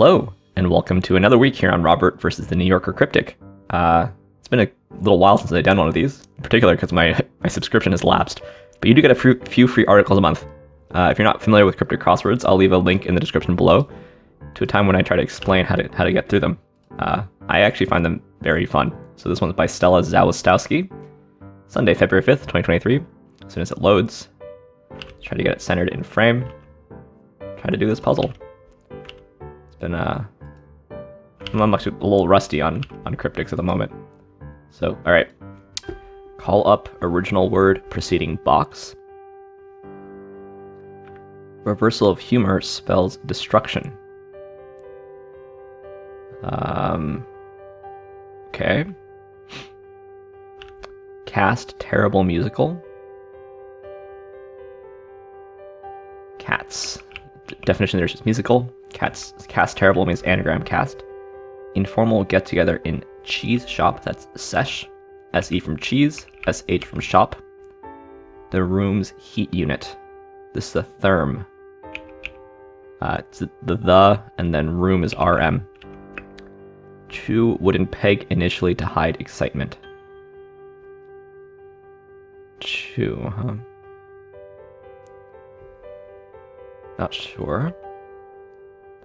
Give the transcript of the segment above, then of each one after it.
Hello, and welcome to another week here on Robert versus the New Yorker Cryptic. Uh, it's been a little while since I've done one of these, in particular because my, my subscription has lapsed. But you do get a few, free articles a month. Uh, if you're not familiar with cryptic crosswords, I'll leave a link in the description below to a time when I try to explain how to how to get through them. Uh, I actually find them very fun. So this one's by Stella Zawistowski, Sunday, February 5th, 2023. As soon as it loads, try to get it centered in frame. Try to do this puzzle. Been uh, I'm actually a little rusty on on cryptics at the moment. So all right, call up original word preceding box. Reversal of humor spells destruction. Um. Okay. Cast terrible musical. Cats. D- definition there's just musical. Cats cast terrible means anagram cast. Informal get together in cheese shop. That's sesh. S E from cheese. S H from shop. The room's heat unit. This is the therm. Uh, the the and then room is RM. Chew wooden peg initially to hide excitement. Chew, huh? Not sure.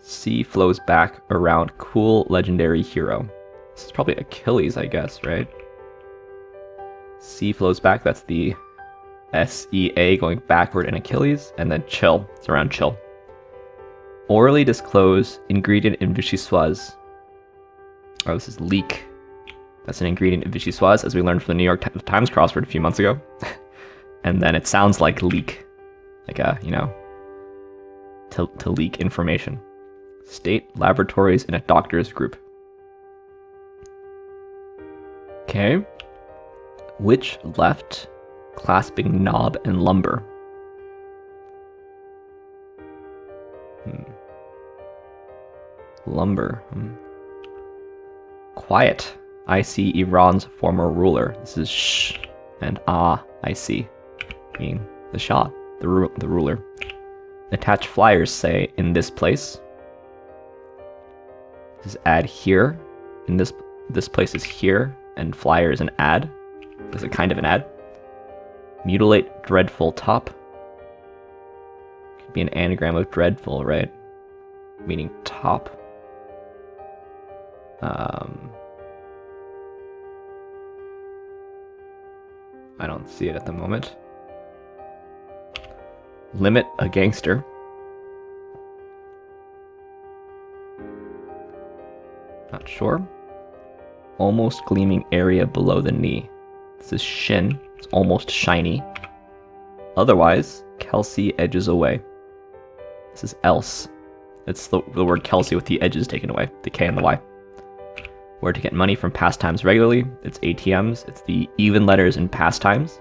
Sea flows back around cool legendary hero. This is probably Achilles, I guess, right? Sea flows back, that's the S E A going backward in Achilles, and then chill. It's around chill. Orally disclose ingredient in vichyssoise. Oh, this is leek. That's an ingredient in vichyssoise, as we learned from the New York Times crossword a few months ago. and then it sounds like leak, like a you know, to to leak information. State laboratories in a doctor's group. Okay. Which left clasping knob and lumber? Hmm. Lumber. Hmm. Quiet. I see Iran's former ruler. This is shh and ah, I see. Meaning the Shah, the, ru- the ruler. Attached flyers say in this place. Is add here. and this this place is here, and flyer is an ad. Is it kind of an ad? Mutilate dreadful top. Could be an anagram of dreadful, right? Meaning top. Um, I don't see it at the moment. Limit a gangster. Not sure. Almost gleaming area below the knee. This is shin. It's almost shiny. Otherwise, Kelsey edges away. This is else. It's the, the word Kelsey with the edges taken away, the K and the Y. Where to get money from pastimes regularly, it's ATMs. It's the even letters in pastimes.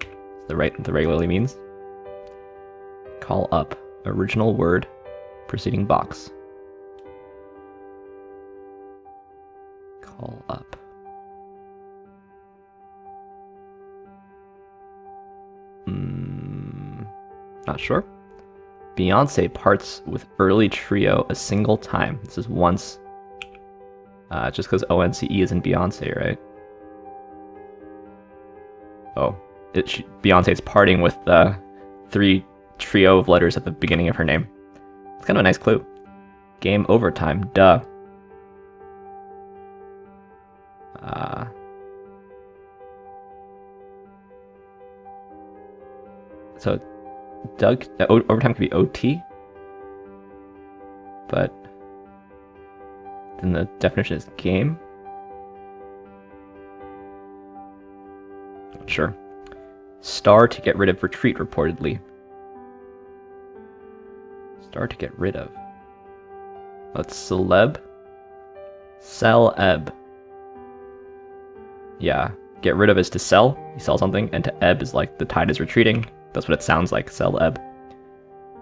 It's the right the regularly means. Call up original word preceding box. Call up. Hmm, not sure. Beyonce parts with early trio a single time. This is once. Uh, just because ONCE is in Beyonce, right? Oh, it sh- Beyonce's parting with the three trio of letters at the beginning of her name. It's kind of a nice clue. Game overtime, duh. So Doug uh, overtime could be OT, but then the definition is game. Sure. Star to get rid of retreat reportedly. Star to get rid of. Let's celeb. Sell ebb. Yeah, get rid of is to sell. You sell something, and to ebb is like the tide is retreating. That's what it sounds like, sell ebb.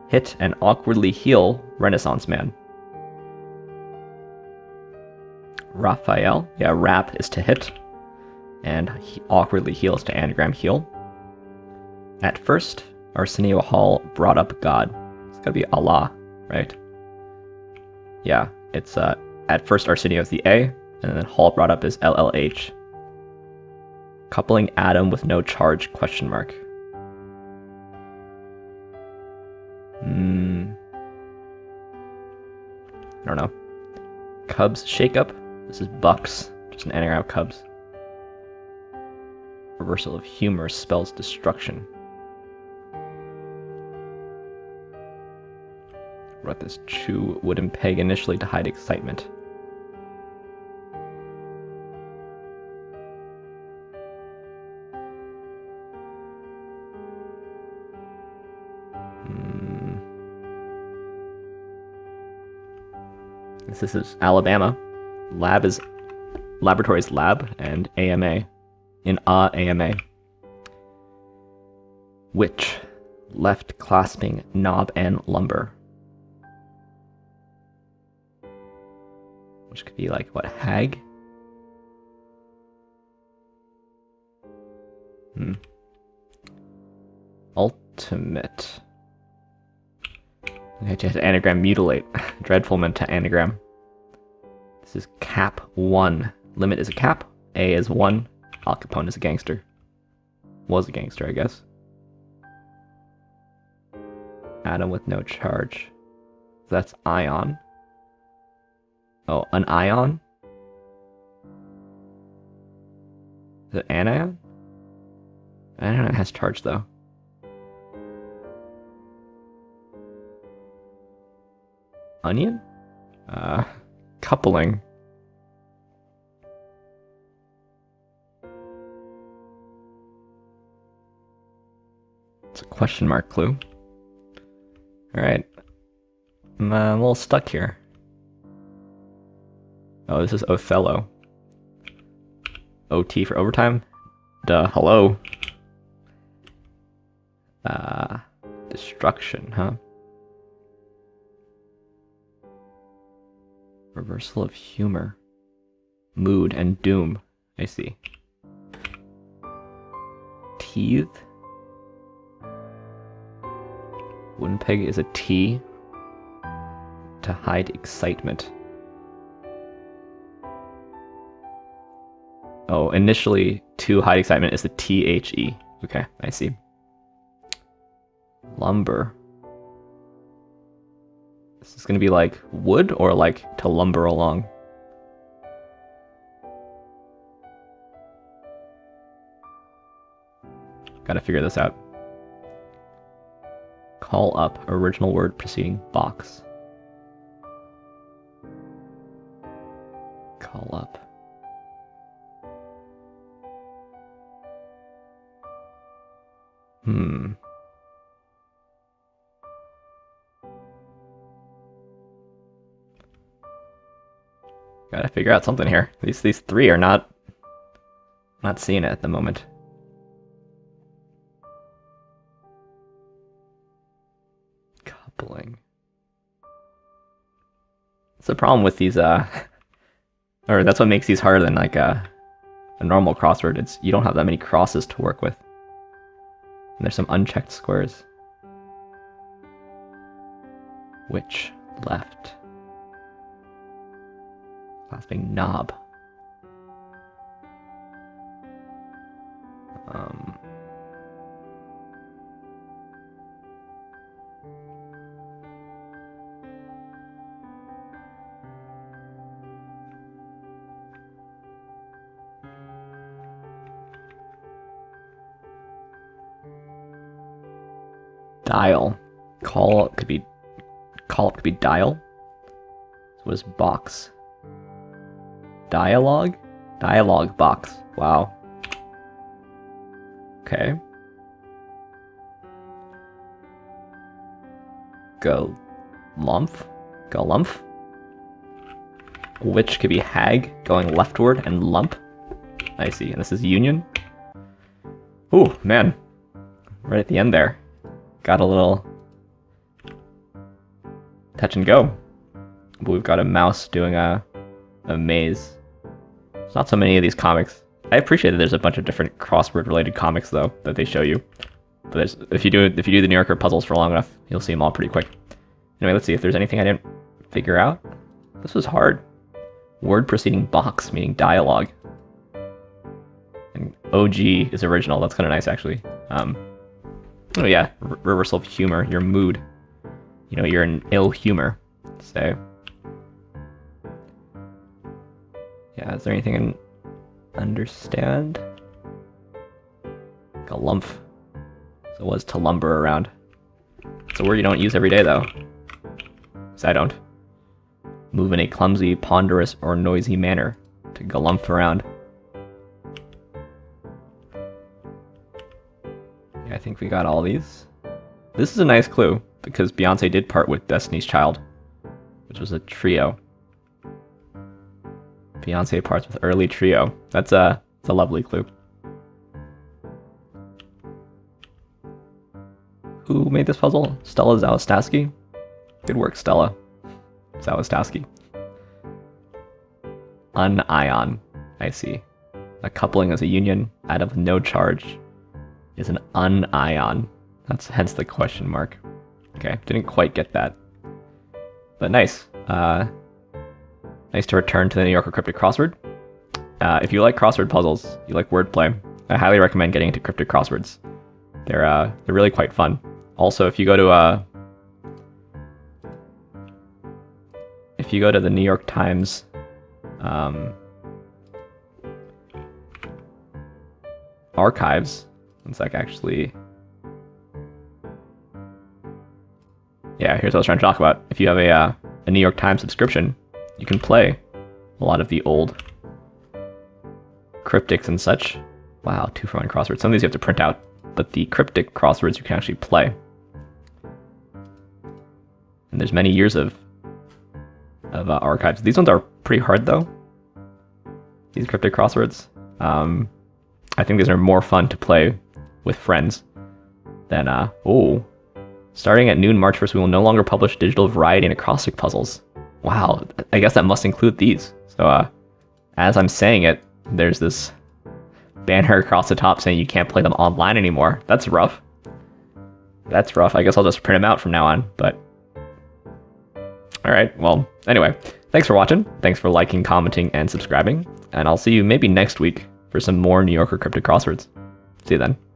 Hit and awkwardly heal Renaissance man. Raphael, yeah, rap is to hit, and he awkwardly heals to anagram heal. At first, Arsenio Hall brought up God. It's gotta be Allah, right? Yeah, it's uh, at first Arsenio is the A, and then Hall brought up is LLH. Coupling Adam with no charge question mark. Hmm. I don't know. Cubs shakeup. This is Bucs, just an anagram of Cubs. Reversal of humor spells destruction. Wrote this chew wooden peg initially to hide excitement. This is Alabama. Lab is laboratories lab and AMA in A AMA. Which left clasping knob and lumber. Which could be like what hag? Hmm. Ultimate. I just anagram mutilate. Dreadful meant to anagram. This is cap one. Limit is a cap. A is one. Al Capone is a gangster. Was a gangster, I guess. Atom with no charge. That's ion. Oh, an ion? Is it anion? Anion has charge though. Onion? Uh, coupling. It's a question mark clue. Alright. I'm uh, a little stuck here. Oh, this is Othello. OT for overtime? Duh, hello. Uh, destruction, huh? Reversal of humor. Mood and doom. I see. Teeth? Wooden peg is a T to hide excitement. Oh, initially to hide excitement is the T H E. Okay, I see. Lumber. This is gonna be like wood or like to lumber along. Gotta figure this out. Call up original word preceding box. Gotta figure out something here. These these three are not not seeing it at the moment. Coupling. It's the problem with these uh or that's what makes these harder than like a a normal crossword. It's you don't have that many crosses to work with. And there's some unchecked squares. Which left? Clasping knob. Um, dial. Call could be call could be dial. So what is box? Dialogue? Dialogue box. Wow. Okay. Go lump. Galumph. Which could be hag, going leftward, and lump. I see. And this is union. Ooh, man. Right at the end there. Got a little touch and go. We've got a mouse doing a, a maze. Not so many of these comics. I appreciate that there's a bunch of different crossword related comics though that they show you. But if you do if you do the New Yorker puzzles for long enough, you'll see them all pretty quick. Anyway, let's see if there's anything I didn't figure out. This was hard. Word preceding box, meaning dialogue. And OG is original. That's kind of nice, actually. Um, oh yeah, re reversal of humor, your mood. You know, you're in ill humor. So, yeah, is there anything in understand? Like a lump. So it was to lumber around. It's a word you don't use every day, though. Because I don't. Move in a clumsy, ponderous, or noisy manner. To galumph around. Yeah, I think we got all these. This is a nice clue, because Beyonce did part with Destiny's Child, which was a trio. Beyonce parts with early trio. That's a, that's a lovely clue. Who made this puzzle? Stella Zawistowski? Good work, Stella. Zawistowski. Union. I see. A coupling as a union out of no charge is an union. That's hence the question mark. Okay, didn't quite get that. But nice. Uh, nice to return to the New Yorker Cryptic Crossword. Uh, if you like crossword puzzles, you like wordplay, I highly recommend getting into cryptic crosswords. They're uh, they're really quite fun. Also, if you go to uh, if you go to the New York Times um, archives, it's like actually yeah, here's what I was trying to talk about. If you have a, uh, a New York Times subscription, you can play a lot of the old cryptics and such. Wow, two for one crosswords. Some of these you have to print out, but the cryptic crosswords you can actually play. And there's many years of of uh, archives. These ones are pretty hard though. These cryptic crosswords. Um, I think these are more fun to play with friends than uh oh. Starting at noon March 1st, we will no longer publish digital variety and acrostic puzzles. Wow, I guess that must include these. So uh, as I'm saying it, there's this banner across the top saying you can't play them online anymore. That's rough. That's rough. I guess I'll just print them out from now on, but all right, well, anyway, thanks for watching. Thanks for liking, commenting, and subscribing. And I'll see you maybe next week for some more New Yorker Cryptic Crosswords. See you then.